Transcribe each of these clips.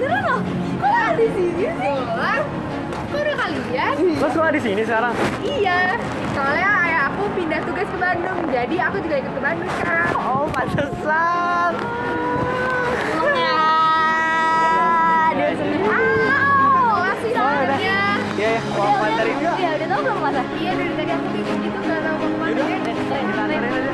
di sini doang? Kok udah kalian? Lo sekolah di sini sekarang? Iya, soalnya ayah aku pindah tugas ke Bandung, jadi aku juga ikut ke Bandung sekarang. Oh, pantesan. Ya, dia seneng. Au, makasih Oh, udah. soalnya. Iya, ya. Mau aku anterin nggak? Iya, udah tau belum masa? Iya, dari tadi aku bingung gitu nggak tahu mau ke mana. Yaudah, Keren, kita keren, anterin aja.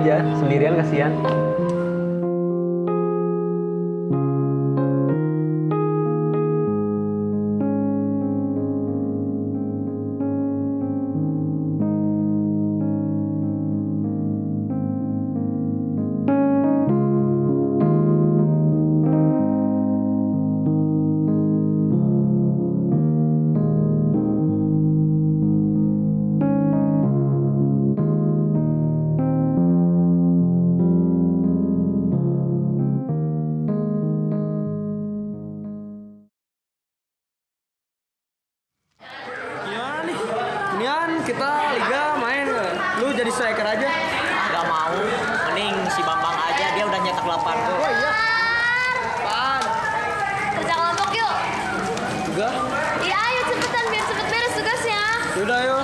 Aja. Sendirian kasihan. Kita liga main nggak? Lu jadi striker aja. Gak mau, mending si Bambang aja dia udah nyetak 8 gol. Oh iya. Apaan? Kerja kelompok yuk. Juga. Iya, ayo cepetan biar cepet beres tugasnya. Yaudah ayo.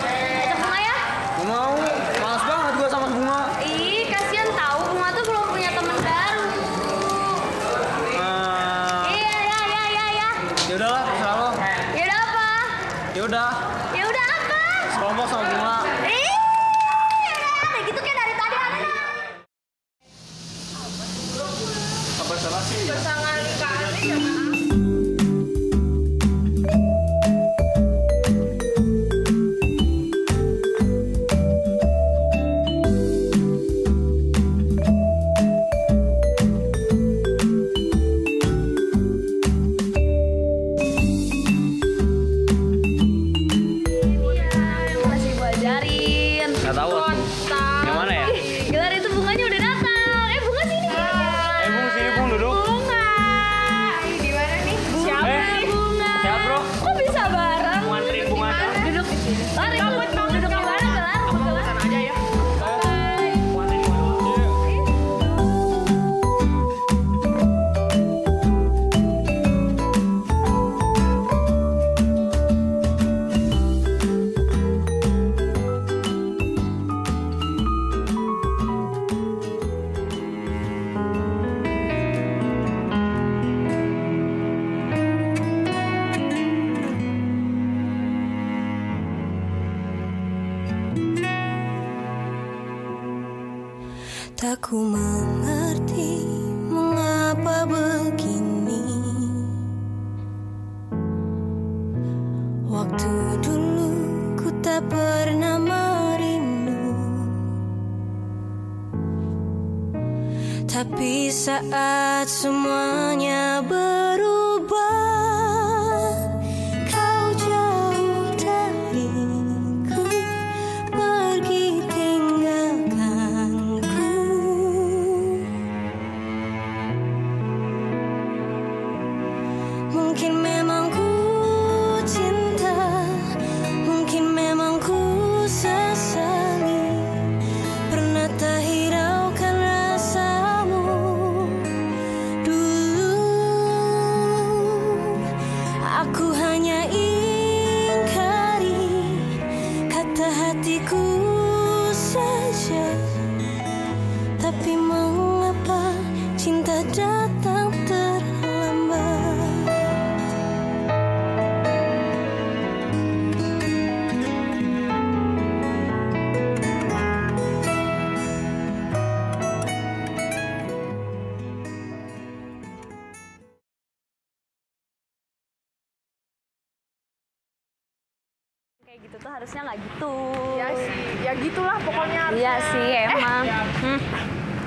Tuh harusnya nggak gitu. Ya sih, ya gitulah pokoknya. Iya sih emang. Hmm.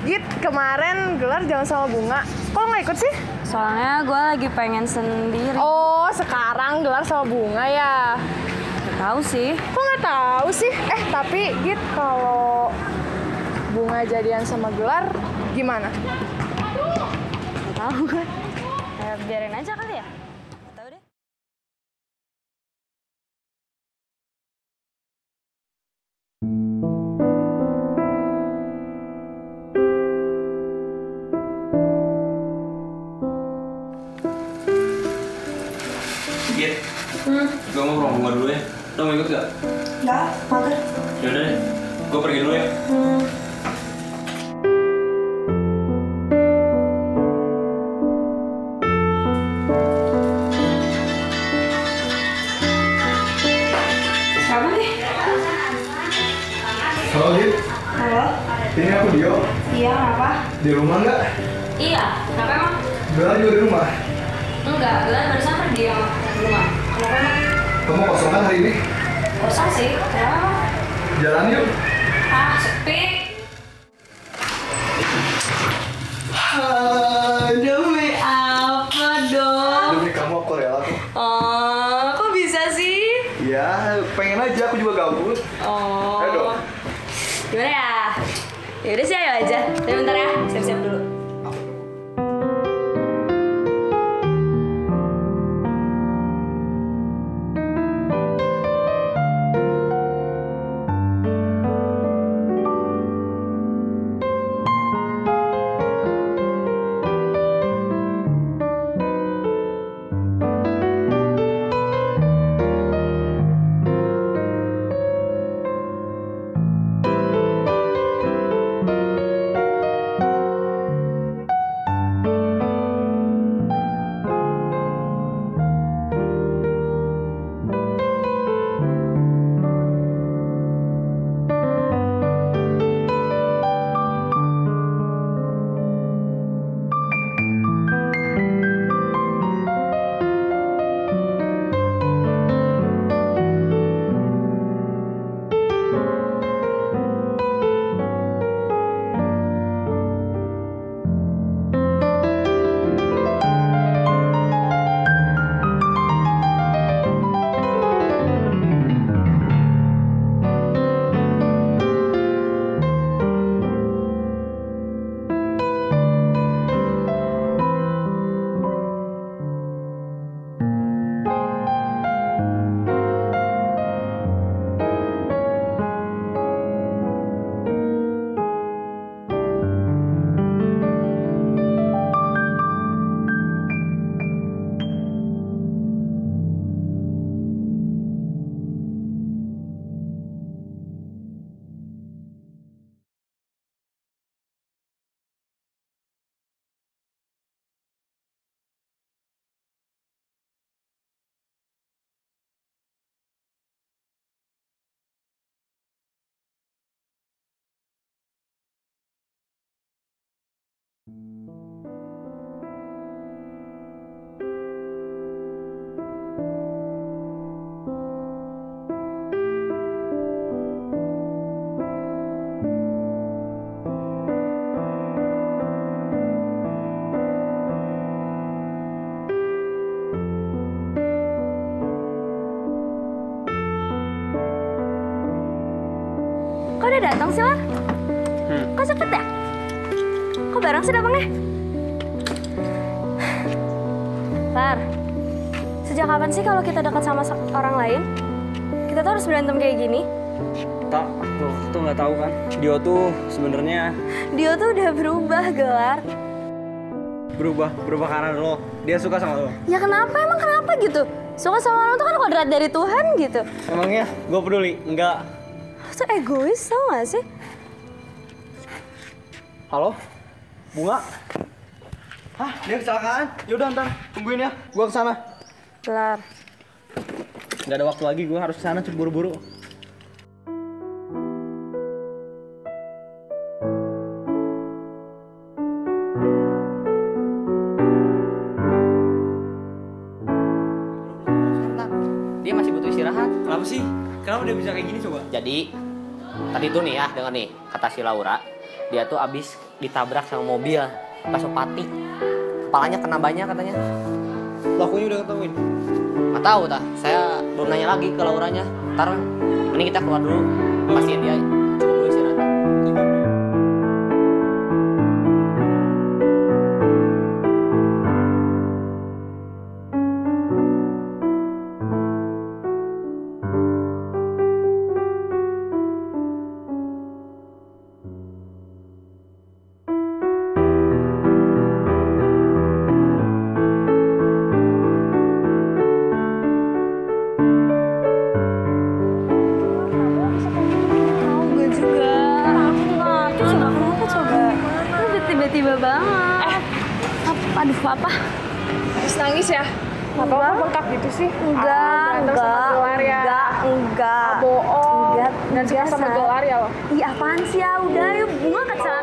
Git, kemarin gelar jalan sama bunga. Kok nggak ikut sih? Soalnya gue lagi pengen sendiri. Oh, sekarang gelar sama bunga ya. Gak tahu sih. Kok nggak tahu sih? Eh, tapi Git kalau bunga jadian sama gelar gimana? Gak tahu gue. Eh, biarin aja kali ya. Git. Gue mau ke rumah dulu ya. Lo mau ikut gak? Enggak, mager. Yaudah deh. Gue pergi dulu ya. Nih? Halo, Dit. Halo? Ini aku Dio. Iya, kenapa? Di rumah nggak? Iya. Kenapa emang? Bella juga di rumah. Enggak, Gelar barusan pergi yang rumah. Kamu kosong kan hari ini? Kosong sih. Kenapa emang? Jalan yuk. Ah, sepi. Demi apa dong? Demi kamu aku rela kok. Oh, kok bisa sih? Ya, pengen aja. Aku juga gabut. Oh. Ayo dong. Gimana ya? Yaudah sih ayo aja. Tapi bentar ya, siap-siap dulu. Bareng sih datangnya? Lar, sejak kapan sih kalau kita dekat sama orang lain, kita tuh harus berantem kayak gini? Tak, lo tuh nggak tahu kan? Dio tuh sebenarnya Dia tuh udah berubah, Gelar. berubah, berubah karena lo. Dia suka sama lo. Ya kenapa? Emang kenapa gitu? Suka sama orang tuh kan kodrat dari Tuhan gitu. Emangnya gue peduli? Enggak. Lo tuh egois tau gak sih? Halo? Bunga? Hah? Dia kecelakaan? Yaudah ntar, tungguin ya. Gua ke sana. Gelar. Gak ada waktu lagi, gua harus ke sana cepet buru-buru. Dia masih butuh istirahat. Kenapa sih? Kenapa dia bisa kayak gini coba? Jadi tadi tuh nih ya dengar nih kata si Laura dia tuh abis ditabrak sama mobil pas Opati kepalanya kena banyak katanya. Pelakunya udah ketemuin. nggak tahu tah. Saya belum nanya lagi ke Lauranya. Ntar ini kita keluar dulu. Pastiin dia nangis ya? Apa kok bengkak gitu sih? Enggak, Ah, sama enggak, gelar ya? enggak, enggak. Ah, bohong. Enggak, Dan suka sama biasa. gelar ya lo? Ih, apaan sih ya? Udah, yuk bunga kecelakaan.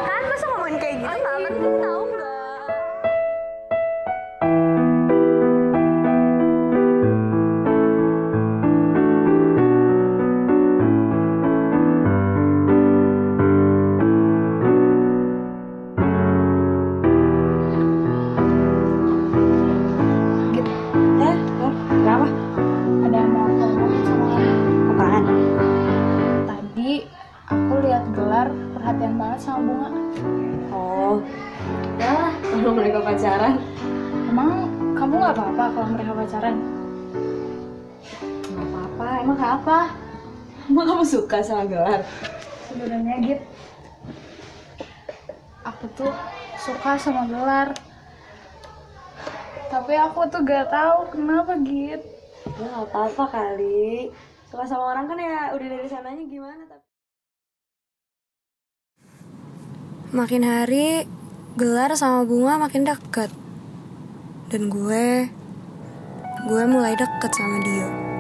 Pacaran. Emang kamu nggak apa-apa kalau mereka pacaran? Nggak apa-apa. Emang kenapa? Emang kamu suka sama gelar? Sebenarnya Git, aku tuh suka sama gelar. Tapi aku tuh gak tahu kenapa Git. Ya nggak apa-apa kali. Suka sama orang kan ya udah dari sananya gimana tapi. Makin hari, gelar sama bunga makin deket. Dan gue, gue mulai deket sama dia.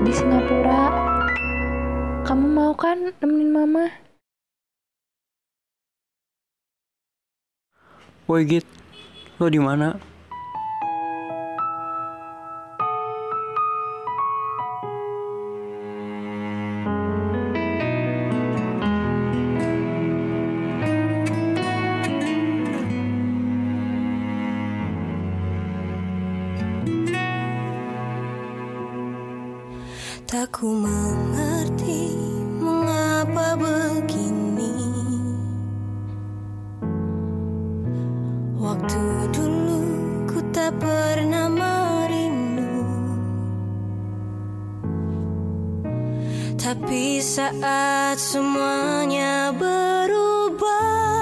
Di Singapura. Kamu mau kan nemenin mama? Woi Git, lo di mana? Tapi saat semuanya berubah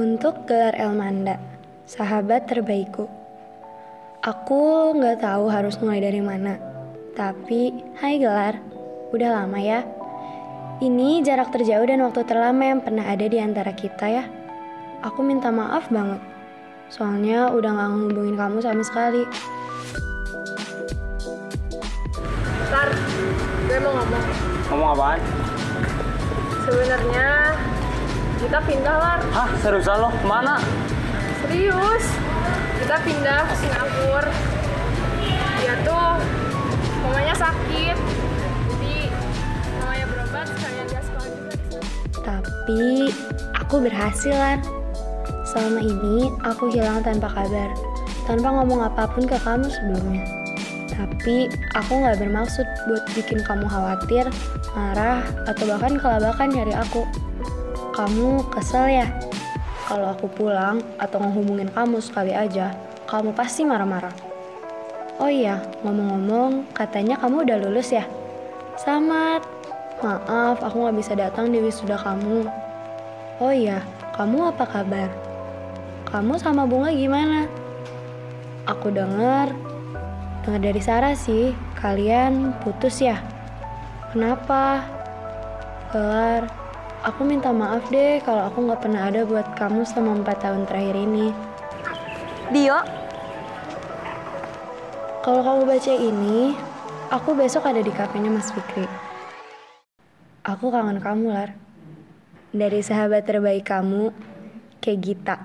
Untuk gelar Elmanda, sahabat terbaikku. Aku nggak tahu harus mulai dari mana. Tapi, hai gelar, udah lama ya. Ini jarak terjauh dan waktu terlama yang pernah ada di antara kita ya. Aku minta maaf banget. Soalnya udah gak ngehubungin kamu sama sekali. Ntar, gue mau ngomong. Ngomong apaan? Sebenarnya kita pindah lar. Hah, seriusan lo? Ke mana? Serius. Kita pindah ke Singapura. Dia tuh mamanya sakit. Jadi mamanya berobat sekalian dia sekolah juga. Tapi aku berhasil Lan. Selama ini aku hilang tanpa kabar, tanpa ngomong apa pun ke kamu sebelumnya. Tapi aku nggak bermaksud buat bikin kamu khawatir, marah, atau bahkan kelabakan nyari aku. Kamu kesel ya? Kalau aku pulang atau ngehubungin kamu sekali aja, kamu pasti marah-marah. Oh iya, ngomong-ngomong, katanya kamu udah lulus ya? Selamat. Maaf, aku nggak bisa datang di wisuda kamu. Oh iya, kamu apa kabar? Kamu sama Bunga gimana? Aku dengar, dengar dari Sarah sih, kalian putus ya? Kenapa? Gelar, aku minta maaf deh kalau aku nggak pernah ada buat kamu selama 4 tahun terakhir ini. Dio, Kalau kamu baca ini, aku besok ada di kafenya Mas Fikri. Aku kangen kamu, Lar. Dari sahabat terbaik kamu, kayak Gita.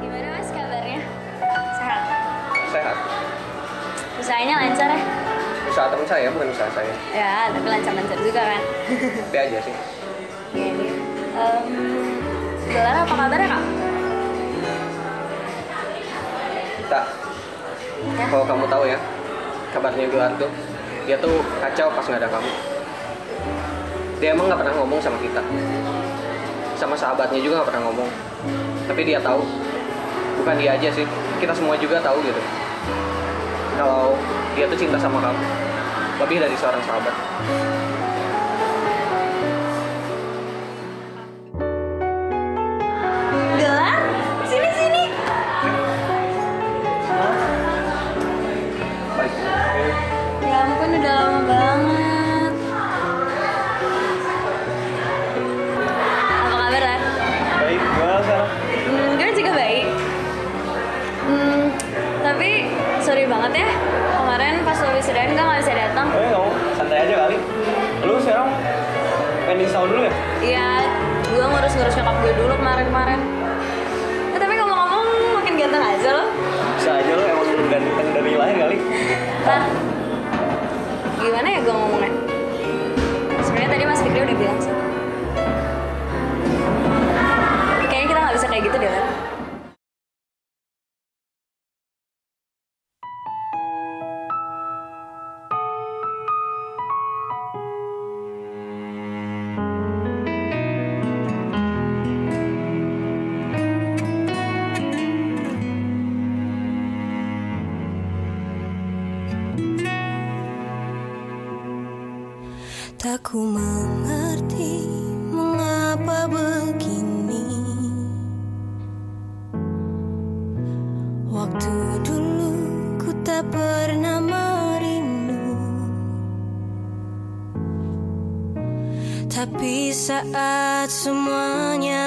gimana mas kabarnya? Sehat? Sehat. Usahanya lancar ya? Usaha teman saya, bukan usaha saya. Ya, tapi lancar-lancar juga kan? Tapi aja sih. Iya. Em, gelar apa kabarnya kak? Kita, kalau kamu tahu ya, kabarnya Gelar tuh, dia tuh kacau pas nggak ada kamu. Dia emang nggak pernah ngomong sama kita. Sama sahabatnya juga nggak pernah ngomong. Tapi dia tahu, bukan dia aja sih, kita semua juga tahu gitu. Kalau dia tuh cinta sama kamu, lebih dari seorang sahabat. Saat semuanya